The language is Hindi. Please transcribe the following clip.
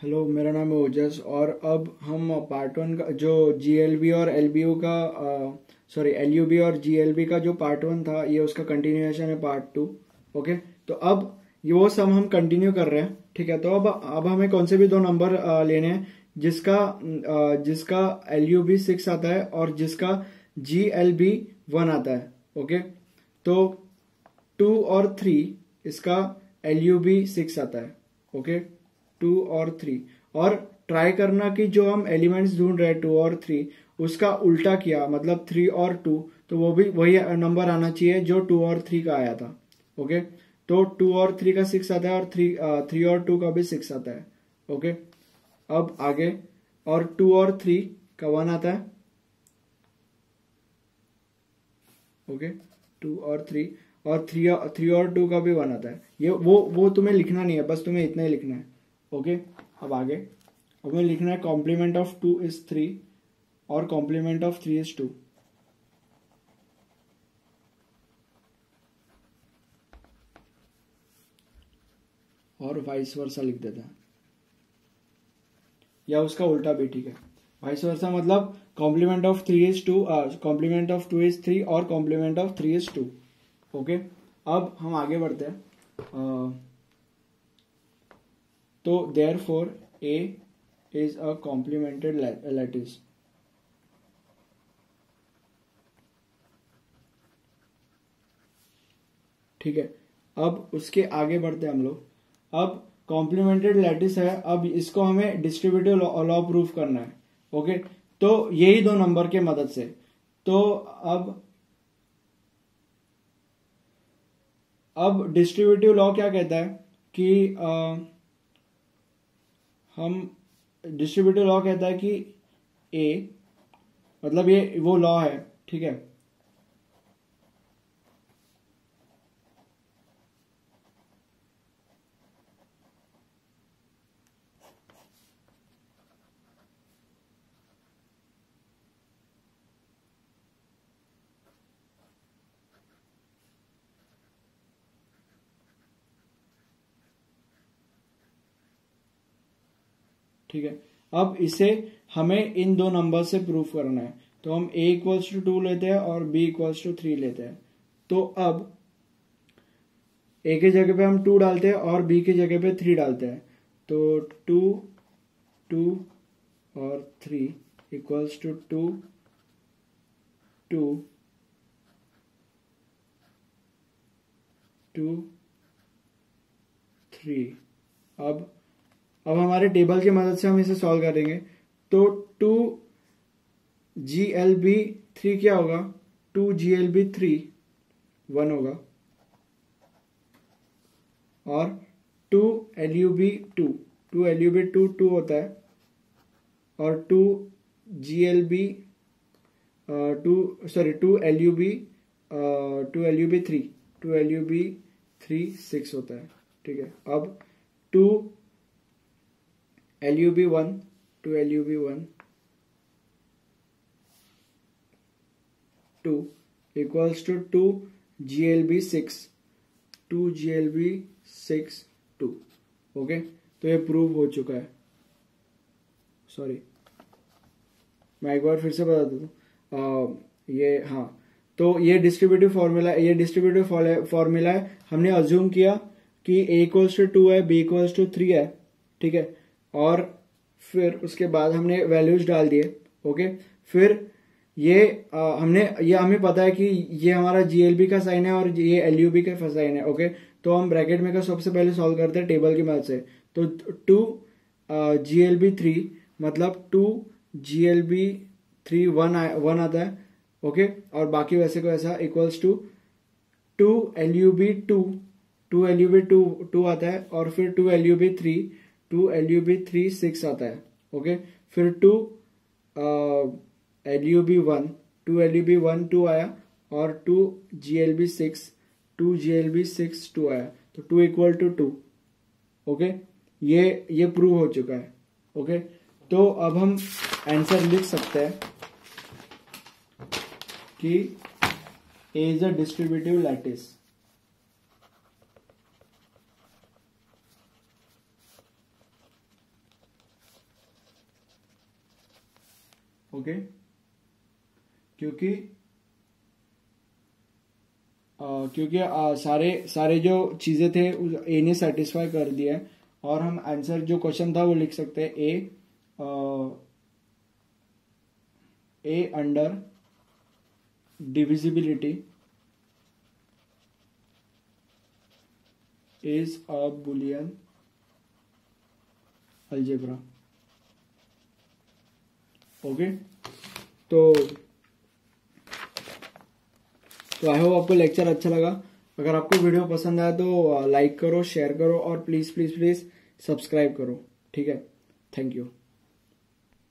हेलो मेरा नाम है ओजस और अब हम पार्ट वन का जो जीएलबी और एल का सॉरी एलयूबी और जीएलबी का जो पार्ट वन था ये उसका कंटिन्यूएशन है पार्ट टू ओके तो अब ये वो सम हम कंटिन्यू कर रहे हैं ठीक है? तो अब अब हमें कौन से भी दो नंबर लेने हैं जिसका आ, जिसका एल यू बी सिक्स आता है और जिसका जी एल बी वन आता है ओके तो टू और थ्री इसका एल यू बी सिक्स आता है ओके टू और थ्री और ट्राई करना कि जो हम एलिमेंट्स ढूंढ रहे टू और थ्री उसका उल्टा किया मतलब थ्री और टू तो वो भी वही नंबर आना चाहिए जो टू और थ्री का आया था ओके तो टू और थ्री का सिक्स आता है और थ्री थ्री और टू का भी सिक्स आता है ओके अब आगे, और टू और थ्री का वन आता है ओके टू और थ्री और थ्री थ्री और टू का भी वन आता है। ये वो वो तुम्हें लिखना नहीं है, बस तुम्हें इतना ही लिखना है। ओके अब आगे। अब हमें लिखना है complement of two is three और complement of three is two और वाइस वर्सा लिख देते हैं। या उसका उल्टा भी ठीक है। वाइस वर्सा मतलब complement of three is two complement of two is three और complement of three is two okay अब हम आगे बढ़ते हैं। Uh, तो therefore A is a complemented lattice ठीक है? अब उसके आगे बढ़ते हैं हम लोग। अब कॉम्प्लीमेंटेड लैटिस है। अब इसको हमें डिस्ट्रीब्यूटिव लॉ प्रूफ करना है। ओके तो यही दो नंबर के मदद से। तो अब अब डिस्ट्रीब्यूटिव लॉ क्या कहता है? कि आ, हम डिस्ट्रीब्यूटिव लॉ कहता है कि ए मतलब ये वो लॉ है ठीक है? ठीक है? अब इसे हमें इन दो नंबर से प्रूफ करना है। तो हम ए इक्वल्स टू टू लेते हैं और बी इक्वल्स टू थ्री लेते हैं। तो अब ए के जगह पे हम टू डालते हैं और बी की जगह पे थ्री डालते हैं। तो टू टू और three equals to two two two three अब अब हमारे टेबल की मदद से हम इसे सॉल्व करेंगे तो two G L B three क्या होगा? Two G L B three one होगा। और two L U B two two L U B two two होता है। और two G L B two sorry two L U B two L U B three two L U B three six होता है। ठीक है। अब two LUB1 to LUB1 2 equals to 2 GLB6 2 GLB6 2 okay तो ये प्रूव हो चुका है। सॉरी मैं एक बार फिर से बता दूँ ये हाँ। तो ये डिस्ट्रीब्यूटिव फॉर्मूला ये डिस्ट्रीब्यूटिव फॉर्मूला है। हमने अज्यूम किया कि ए इक्वल्स टू टू है बी इक्वल्स टू थ्री है। ठीक है? और फिर उसके बाद हमने वैल्यूज़ डाल दिए ओके फिर ये आ, हमने ये हमें पता है कि ये हमारा जीएलबी का साइन है और ये एलयूबी का साइन है ओके तो हम ब्रैकेट में का सबसे पहले सॉल्व करते हैं टेबल की मदद से। तो two G L B three मतलब two G L B three one one आता है ओके और बाकी वैसे को ऐसा equals to two L U B two two L U B two two आता है और फिर two L U B three two L U B three six आता है ओके फिर two L U B one, two L U B one two आया, और two G L B six, two G L B six two आया तो two equal to two okay ये ये प्रूव हो चुका है ओके? तो अब हम आंसर लिख सकते हैं कि A is a distributive lattice okay? क्योंकि आ, क्योंकि आ, सारे सारे जो चीज़ें थे ए ने सेटिस्फाई कर दिया है। और हम आंसर जो क्वेश्चन था वो लिख सकते हैं। A A under divisibility is a Boolean algebra okay तो तो आई होप आपको लेक्चर अच्छा लगा। अगर आपको वीडियो पसंद आया तो लाइक करो शेयर करो और प्लीज़ प्लीज़ प्लीज़ सब्सक्राइब करो। ठीक है? Thank you